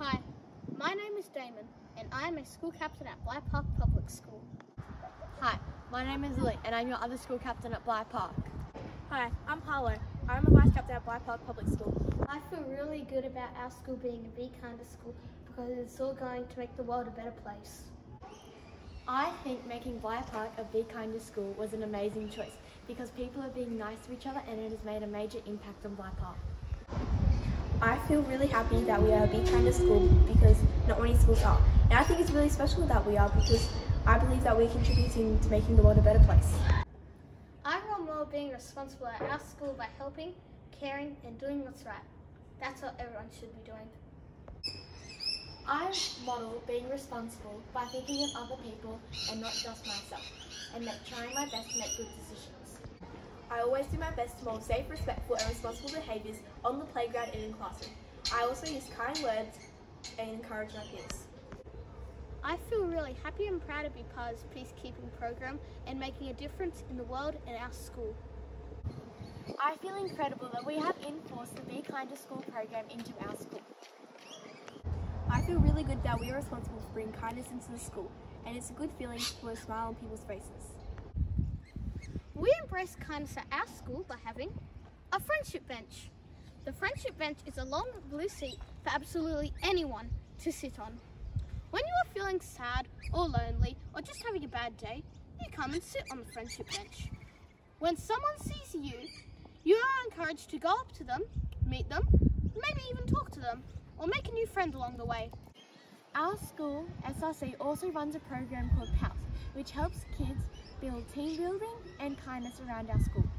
Hi, my name is Damon and I am a school captain at Bligh Park Public School. Hi, my name is Lily and I'm your other school captain at Bligh Park. Hi, I'm Harlow. I'm a vice captain at Bligh Park Public School. I feel really good about our school being a B Be Kinder school because it's all going to make the world a better place. I think making Bligh Park a Be Kinder school was an amazing choice because people are being nice to each other and it has made a major impact on Bligh Park. I feel really happy that we are a Be Kinder school because not many schools are. And I think it's really special that we are because I believe that we're contributing to making the world a better place. I want more being responsible at our school by helping, caring and doing what's right. That's what everyone should be doing. I model being responsible by thinking of other people and not just myself, and make, trying my best to make good decisions. I always do my best to model safe, respectful and responsible behaviours on the playground and in classroom. I also use kind words and encourage my peers. I feel really happy and proud to be part of this peacekeeping program and making a difference in the world and our school. I feel incredible that we have enforced the Be Kinder School program into our school. I feel really good that we are responsible for bringing kindness into the school and it's a good feeling to put a smile on people's faces. Embrace kindness at our school by having a friendship bench. The friendship bench is a long blue seat for absolutely anyone to sit on. When you are feeling sad or lonely or just having a bad day, you come and sit on the friendship bench. When someone sees you, you are encouraged to go up to them, meet them, maybe even talk to them, or make a new friend along the way. Our school, SRC, also runs a program called PALS, which helps kids build team building and kindness around our school.